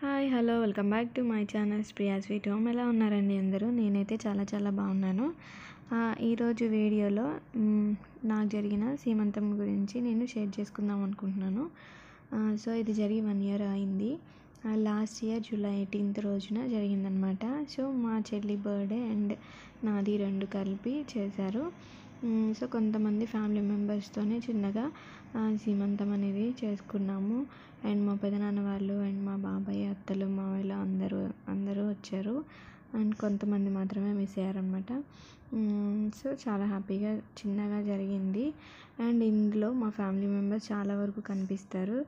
Hi hello welcome back to my channel Priya sweet home. ఎలా ఉన్నారండి అందరూ? నేనైతే చాలా చాలా బాగున్నాను. ఈరోజు వీడియోలో నాకు జరిగిన సీమంతం గురించి నేను షేర్ చేసుకుందాం అనుకుంటున్నాను. సో ఇది జరిగి వన్ ఇయర్ అయింది. లాస్ట్ ఇయర్ జూలై ఎయిటీన్త్ రోజున జరిగిందనమాట. సో మా చెల్లి బర్త్డే అండ్ నాది రెండు కలిపి చేశారు. సో కొంతమంది ఫ్యామిలీ మెంబర్స్తోనే చిన్నగా సీమంతం అనేది చేసుకున్నాము. అండ్ మా పెదనాన్న వాళ్ళు అండ్ మా బాబాయ్ ఇచ్చారు. అండ్ కొంతమంది మాత్రమే మిస్ అయ్యారనమాట సో చాలా హ్యాపీగా చిన్నగా జరిగింది. అండ్ ఇందులో మా ఫ్యామిలీ మెంబర్స్ చాలా వరకు కనిపిస్తారు.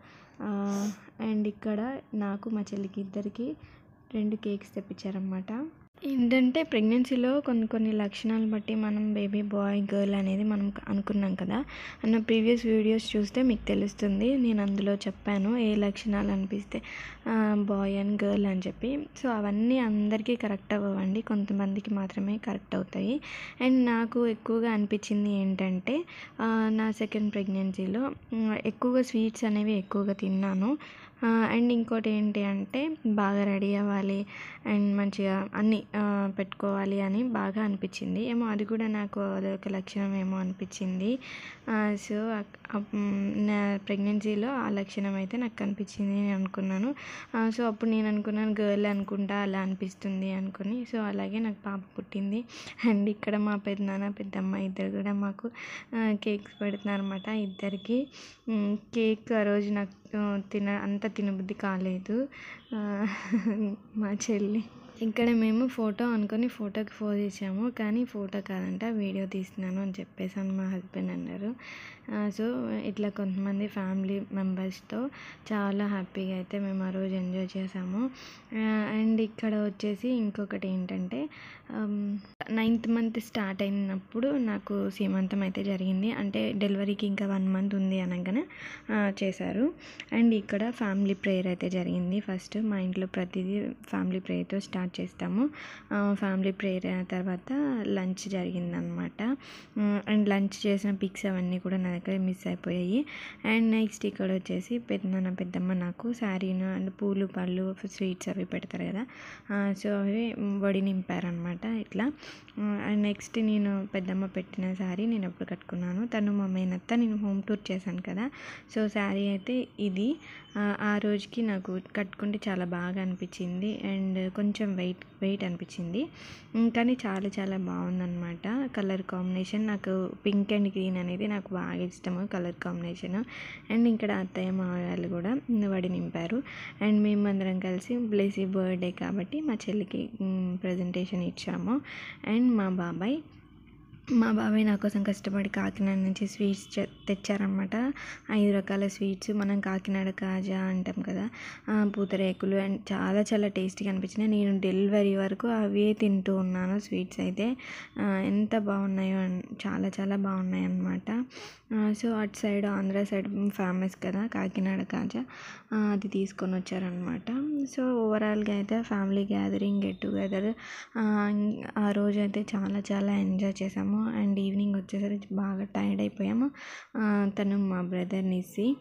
అండ్ ఇక్కడ నాకు మా చెల్లికి ఇద్దరికి రెండు కేక్స్ తెప్పించారనమాట ఏంటంటే ప్రెగ్నెన్సీలో కొన్ని కొన్ని లక్షణాలు బట్టి మనం బేబీ బాయ్ గర్ల్ అనేది మనం అనుకున్నాం కదా. అన్న ప్రీవియస్ వీడియోస్ చూస్తే మీకు తెలుస్తుంది. నేను అందులో చెప్పాను ఏ లక్షణాలు అనిపిస్తే బాయ్ అండ్ గర్ల్ అని చెప్పి. సో అవన్నీ అందరికీ కరెక్ట్ అవ్వండి కొంతమందికి మాత్రమే కరెక్ట్ అవుతాయి. అండ్ నాకు ఎక్కువగా అనిపించింది ఏంటంటే నా సెకండ్ ప్రెగ్నెన్సీలో ఎక్కువగా స్వీట్స్ అనేవి ఎక్కువగా తిన్నాను. అండ్ ఇంకోటి ఏంటి అంటే బాగా రెడీ అవ్వాలి. అండ్ మంచిగా అన్నీ పెట్టుకోవాలి అని బాగా అనిపించింది. ఏమో అది కూడా నాకు అదొక లక్షణం ఏమో అనిపించింది. సో నా ప్రెగ్నెన్సీలో ఆ లక్షణం అయితే నాకు కనిపించింది అని అనుకున్నాను. సో అప్పుడు నేను అనుకున్నాను గర్ల్ అనుకుంటా అలా అనిపిస్తుంది అనుకుని. సో అలాగే నాకు పాప పుట్టింది. అండ్ ఇక్కడ మా పెద్దనాన్న పెద్దమ్మ ఇద్దరు కూడా మాకు కేక్స్ పెడుతున్నారు అనమాట ఇద్దరికి కేక్ ఆ రోజు నాకు తిన అంత తినబుద్ధి కాలేదు. మా చెల్లి. ఇక్కడ మేము ఫోటో అనుకొని ఫోటోకి ఫోజ్ ఇచ్చాము కానీ ఫోటో కాదంట వీడియో తీస్తున్నాను అని చెప్పేసి మా హస్బెండ్ అన్నారు. సో ఇట్లా కొంతమంది ఫ్యామిలీ మెంబర్స్తో చాలా హ్యాపీగా అయితే మేము ఆ రోజు ఎంజాయ్ చేసాము అండ్ ఇక్కడ వచ్చేసి ఇంకొకటి ఏంటంటే నైన్త్ మంత్ స్టార్ట్ అయినప్పుడు నాకు సీమంతం అయితే జరిగింది. అంటే డెలివరీకి ఇంకా వన్ మంత్ ఉంది అనగానే చేశారు. అండ్ ఇక్కడ ఫ్యామిలీ ప్రేయర్ అయితే జరిగింది. ఫస్ట్ మా ఇంట్లో ప్రతిదీ ఫ్యామిలీ ప్రేయర్తో స్టార్ట్ చేస్తాము. ఫ్యామిలీ ప్రేయర్ అయిన తర్వాత లంచ్ జరిగిందనమాట. అండ్ లంచ్ చేసిన పిక్స్ అవన్నీ కూడా నా దగ్గర మిస్ అయిపోయాయి. అండ్ నెక్స్ట్ ఇక్కడ వచ్చేసి పెద్దనాన్న పెద్దమ్మ నాకు శారీను అండ్ పూలు పళ్ళు స్వీట్స్ అవి పెడతారు కదా. సో అవి వడి నింపారనమాట ఇట్లా. అండ్ నెక్స్ట్ నేను పెద్దమ్మ పెట్టిన శారీ నేను ఎప్పుడు కట్టుకున్నాను. తను మా మేనత్త నేను హోమ్ టూర్ చేశాను కదా. సో శారీ అయితే ఇది. ఆ, రోజుకి నాకు కట్టుకుంటే చాలా బాగా అనిపించింది. అండ్ కొంచెం వెయిట్ వెయిట్ అనిపించింది. కానీ చాలా చాలా బాగుందన్నమాట. కలర్ కాంబినేషన్ నాకు పింక్ అండ్ గ్రీన్ అనేది నాకు బాగా ఇష్టము కలర్ కాంబినేషన్. అండ్ ఇక్కడ అత్తయ్య మావయ్యలు కూడా వడి నింపారు. అండ్ మేమందరం కలిసి బ్లెసీ బర్త్డే కాబట్టి మా చెల్లికి ప్రజెంటేషన్ ఇచ్చాము. అండ్ మా బాబాయ్ మా బాబాయ్ నా కోసం కష్టపడి కాకినాడ నుంచి స్వీట్స్ తెచ్చారనమాట ఐదు రకాల స్వీట్స్ మనం కాకినాడ కాజా అంటాం కదా పూతరేకులు అండ్ చాలా చాలా టేస్టీగా అనిపించినాయి నేను డెలివరీ వరకు అవే తింటూ ఉన్నాను స్వీట్స్ అయితే. ఎంత బాగున్నాయో అన్- చాలా చాలా బాగున్నాయి అన్నమాట సో అటు సైడ్ ఆంధ్ర సైడ్ ఫేమస్ కదా కాకినాడ కాజా అది తీసుకొని వచ్చారనమాట సో ఓవరాల్గా అయితే ఫ్యామిలీ గ్యాదరింగ్ గెట్ టుగెదర్ ఆ రోజు అయితే చాలా చాలా ఎంజాయ్ చేసాము. అండ్ ఈవినింగ్ వచ్చేసరికి బాగా టైర్డ్ అయిపోయాము. తను మా బ్రదర్నిసి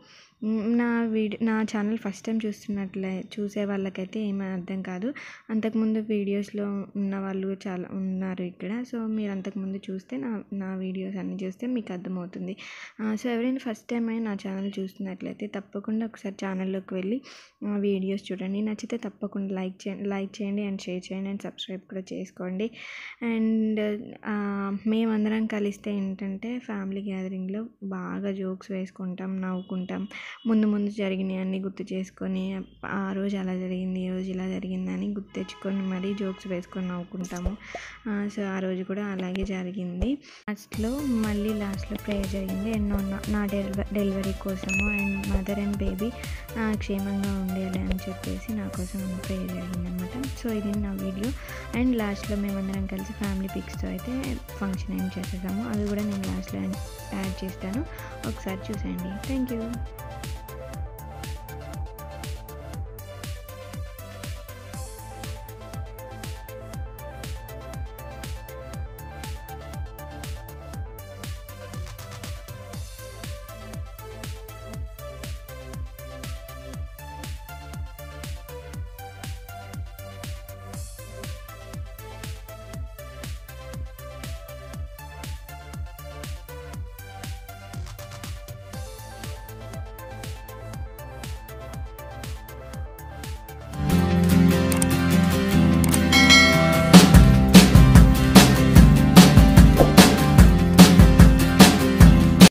నా వీడియో నా ఛానల్ ఫస్ట్ టైం చూస్తున్నట్లే చూసే వాళ్ళకైతే ఏమీ అర్థం కాదు. అంతకుముందు వీడియోస్లో ఉన్న వాళ్ళు చాలా ఉన్నారు ఇక్కడ. సో మీరు అంతకుముందు చూస్తే నా నా వీడియోస్ అన్నీ చూస్తే మీకు అర్థమవుతుంది. సో ఎవరైనా ఫస్ట్ టైం అయినా నా ఛానల్ చూస్తున్నట్లయితే తప్పకుండా ఒకసారి ఛానల్లోకి వెళ్ళి వీడియోస్ చూడండి. నచ్చితే తప్పకుండా లైక్ చేయండి లైక్ చేయండి అండ్ షేర్ చేయండి అండ్ సబ్స్క్రైబ్ కూడా చేసుకోండి. అండ్ మేమందరం కలిస్తే ఏంటంటే ఫ్యామిలీ గ్యాదరింగ్లో బాగా జోక్స్ వేసుకుంటాం నవ్వుకుంటాం. ముందు ముందు జరిగినాయి అన్నీ గుర్తు చేసుకొని ఆ రోజు అలా జరిగింది ఈ రోజు ఇలా జరిగింది అని గుర్తు తెచ్చుకొని మరీ జోక్స్ వేసుకొని నవ్వుకుంటాము. సో ఆ రోజు కూడా అలాగే జరిగింది. లాస్ట్లో మళ్ళీ లాస్ట్లో ప్రేయర్ జరిగింది. ఎన్నో నా- నా డెలివరీ కోసము అండ్ మదర్ అండ్ బేబీ క్షేమంగా ఉండేది అని చెప్పేసి నా కోసం ప్రేయర్ జరిగింది అనమాట సో ఇది నా వీడియో. అండ్ లాస్ట్లో మేమందరం కలిసి ఫ్యామిలీ పిక్స్తో అయితే ఫంక్షన్ ఏం చేసేసాము అది కూడా నేను లాస్ట్లో యాడ్ చేస్తాను. ఒకసారి చూసేయండి. Thank you.